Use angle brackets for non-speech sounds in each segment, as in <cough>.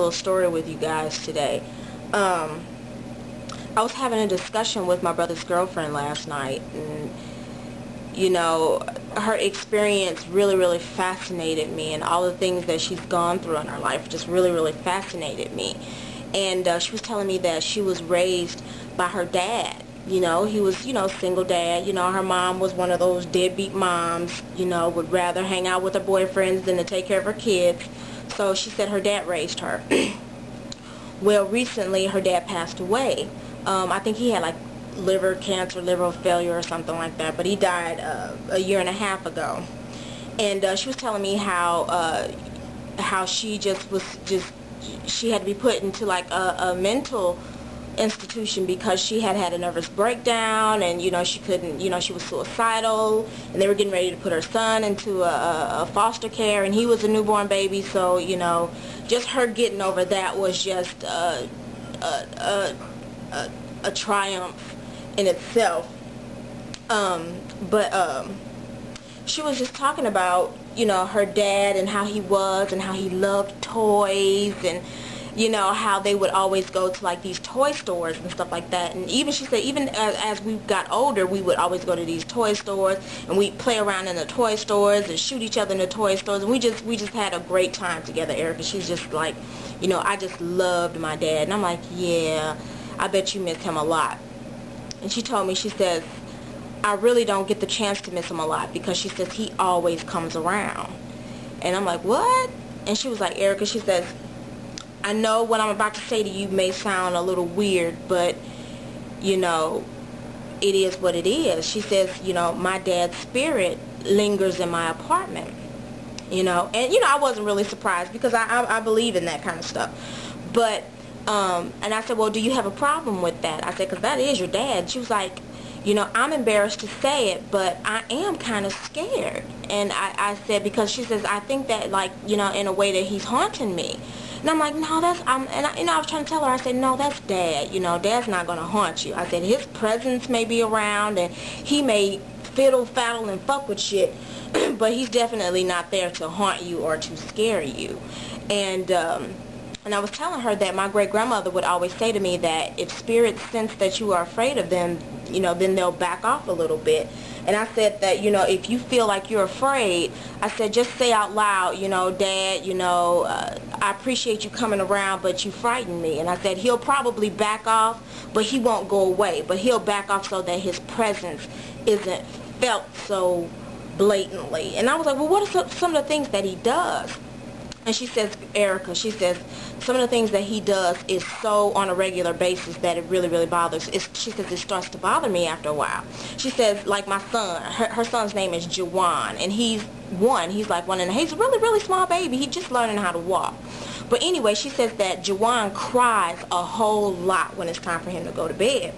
little story with you guys today. Um, I was having a discussion with my brother's girlfriend last night, and you know, her experience really, really fascinated me, and all the things that she's gone through in her life just really, really fascinated me. And uh, she was telling me that she was raised by her dad. You know, he was, you know, single dad. You know, her mom was one of those deadbeat moms, you know, would rather hang out with her boyfriends than to take care of her kids. So she said her dad raised her. <clears throat> well, recently her dad passed away. Um, I think he had like liver cancer, liver failure or something like that, but he died uh, a year and a half ago. And uh, she was telling me how uh, how she just was just she had to be put into like a, a mental institution because she had had a nervous breakdown and you know she couldn't you know she was suicidal and they were getting ready to put her son into a, a foster care and he was a newborn baby. So you know just her getting over that was just a, a, a, a triumph in itself. Um, but um, she was just talking about you know her dad and how he was and how he loved toys and you know, how they would always go to like these toy stores and stuff like that. And even she said, even as, as we got older, we would always go to these toy stores and we'd play around in the toy stores and shoot each other in the toy stores. And we just, we just had a great time together, Erika. She's just like, you know, I just loved my dad. And I'm like, yeah, I bet you miss him a lot. And she told me, she says, I really don't get the chance to miss him a lot because she says he always comes around. And I'm like, what? And she was like, Erika, she says, I know what I'm about to say to you may sound a little weird, but, you know, it is what it is. She says, you know, my dad's spirit lingers in my apartment. You know, and, you know, I wasn't really surprised because I, I, I believe in that kind of stuff. But, um, and I said, well, do you have a problem with that? I said, because that is your dad. She was like, you know, I'm embarrassed to say it, but I am kind of scared. And I, I said, because she says, I think that, like, you know, in a way that he's haunting me. And I'm like, no, that's, I'm, and I, you know, I was trying to tell her, I said, no, that's dad. You know, dad's not going to haunt you. I said, his presence may be around and he may fiddle, faddle, and fuck with shit, <clears throat> but he's definitely not there to haunt you or to scare you. And, um, and I was telling her that my great-grandmother would always say to me that if spirits sense that you are afraid of them, you know, then they'll back off a little bit. And I said that, you know, if you feel like you're afraid, I said just say out loud, you know, Dad, you know, uh, I appreciate you coming around, but you frighten me. And I said he'll probably back off, but he won't go away. But he'll back off so that his presence isn't felt so blatantly. And I was like, well, what are some of the things that he does? And she says, Erika, she says, some of the things that he does is so on a regular basis that it really, really bothers. It's, she says it starts to bother me after a while. She says, like my son, her, her son's name is Jawan, and he's one. He's like one and he's a really, really small baby. He's just learning how to walk. But anyway, she says that Jawan cries a whole lot when it's time for him to go to bed.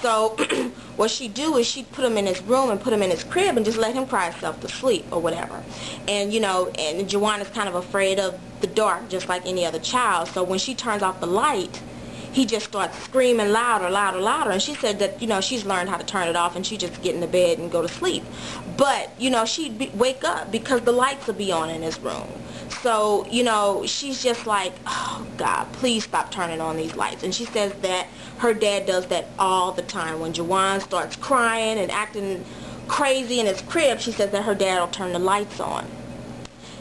So <clears throat> what she'd do is she'd put him in his room and put him in his crib and just let him cry himself to sleep or whatever. And, you know, and Jawan is kind of afraid of the dark just like any other child. So when she turns off the light, he just starts screaming louder, louder, louder. And she said that, you know, she's learned how to turn it off and she just get in the bed and go to sleep. But, you know, she'd be, wake up because the lights would be on in his room. So, you know, she's just like, oh, God, please stop turning on these lights. And she says that her dad does that all the time. When Jawan starts crying and acting crazy in his crib, she says that her dad will turn the lights on.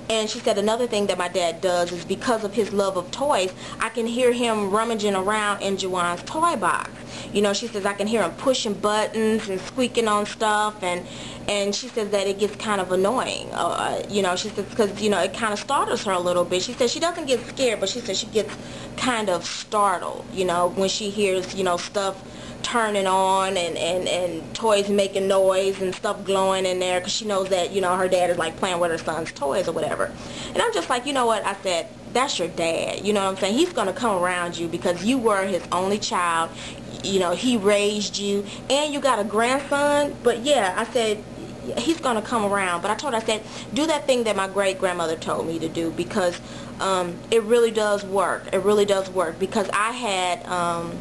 And she said another thing that my dad does is because of his love of toys, I can hear him rummaging around in Jawan's toy box. You know, she says I can hear him pushing buttons and squeaking on stuff, and and she says that it gets kind of annoying. Uh, you know, she says because you know it kind of startles her a little bit. She says she doesn't get scared, but she says she gets kind of startled. You know, when she hears you know stuff turning on and, and, and toys making noise and stuff glowing in there because she knows that, you know, her dad is like playing with her son's toys or whatever. And I'm just like, you know what, I said, that's your dad. You know what I'm saying? He's going to come around you because you were his only child. You know, he raised you and you got a grandson. But yeah, I said, he's going to come around. But I told her, I said, do that thing that my great-grandmother told me to do because um, it really does work. It really does work because I had... Um,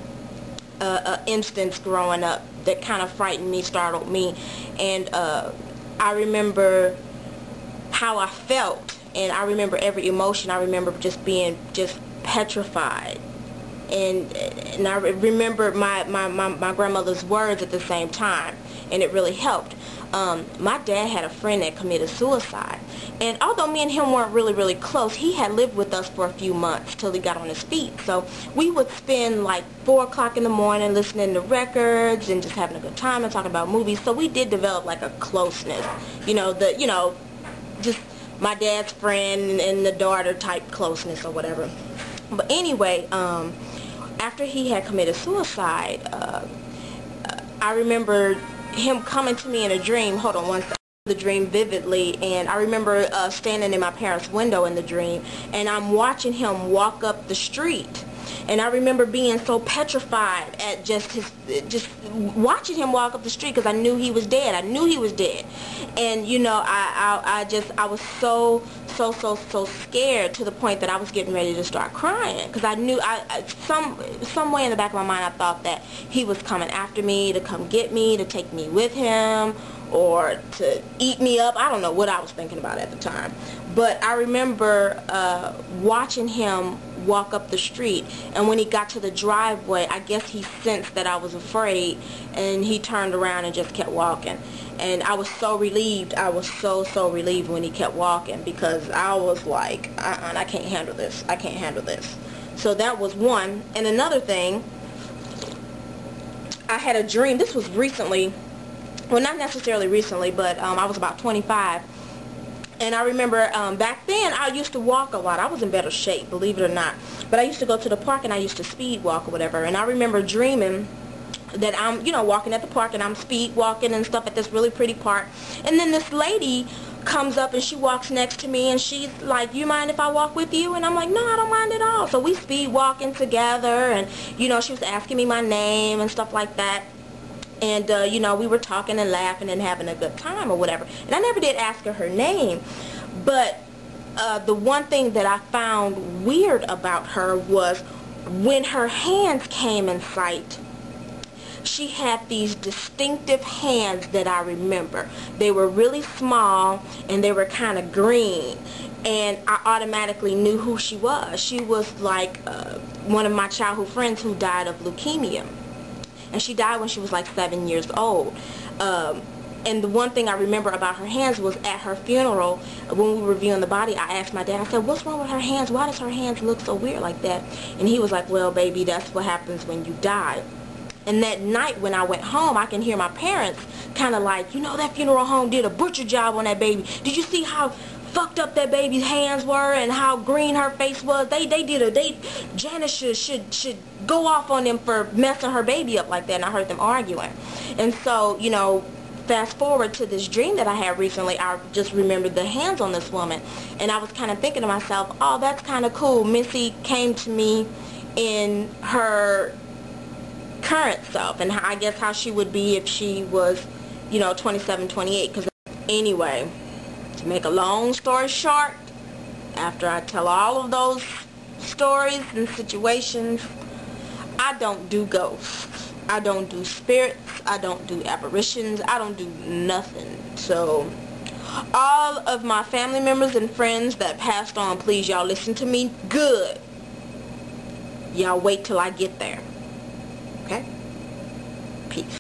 a, a instance growing up that kind of frightened me, startled me, and uh, I remember how I felt and I remember every emotion. I remember just being just petrified. And, and I remember my, my, my, my grandmother's words at the same time, and it really helped. Um, my dad had a friend that committed suicide. And although me and him weren't really, really close, he had lived with us for a few months till he got on his feet. So we would spend like 4 o'clock in the morning listening to records and just having a good time and talking about movies. So we did develop like a closeness. You know, the, you know, just my dad's friend and the daughter type closeness or whatever. But anyway, um, after he had committed suicide, uh, I remember him coming to me in a dream. Hold on one second. The dream vividly, and I remember uh, standing in my parents' window in the dream, and I'm watching him walk up the street and I remember being so petrified at just his, just watching him walk up the street because I knew he was dead. I knew he was dead. And, you know, I, I, I just, I was so, so, so, so scared to the point that I was getting ready to start crying because I knew, I, I, some, some way in the back of my mind I thought that he was coming after me to come get me, to take me with him or to eat me up. I don't know what I was thinking about at the time. But I remember uh, watching him walk up the street and when he got to the driveway I guess he sensed that I was afraid and he turned around and just kept walking. And I was so relieved I was so so relieved when he kept walking because I was like uh-uh, I can't handle this I can't handle this. So that was one. And another thing I had a dream this was recently well not necessarily recently but um, I was about 25 and I remember um, back then I used to walk a lot. I was in better shape, believe it or not. But I used to go to the park and I used to speed walk or whatever. And I remember dreaming that I'm, you know, walking at the park and I'm speed walking and stuff at this really pretty park. And then this lady comes up and she walks next to me and she's like, you mind if I walk with you? And I'm like, no, I don't mind at all. So we speed walking together and, you know, she was asking me my name and stuff like that and uh, you know we were talking and laughing and having a good time or whatever and I never did ask her her name but uh, the one thing that I found weird about her was when her hands came in sight she had these distinctive hands that I remember. They were really small and they were kind of green and I automatically knew who she was. She was like uh, one of my childhood friends who died of leukemia and she died when she was like seven years old. Um, and the one thing I remember about her hands was at her funeral, when we were viewing the body, I asked my dad, I said, what's wrong with her hands? Why does her hands look so weird like that? And he was like, well, baby, that's what happens when you die. And that night when I went home, I can hear my parents kind of like, you know, that funeral home did a butcher job on that baby. Did you see how fucked up that baby's hands were and how green her face was. They they did a they Janice should should should go off on them for messing her baby up like that and I heard them arguing. And so, you know, fast forward to this dream that I had recently, I just remembered the hands on this woman. And I was kind of thinking to myself, oh, that's kind of cool. Missy came to me in her current self and I guess how she would be if she was, you know, 27, 28. Because anyway, to make a long story short, after I tell all of those stories and situations, I don't do ghosts. I don't do spirits. I don't do apparitions. I don't do nothing. So all of my family members and friends that passed on, please y'all listen to me good. Y'all wait till I get there. Okay? Peace.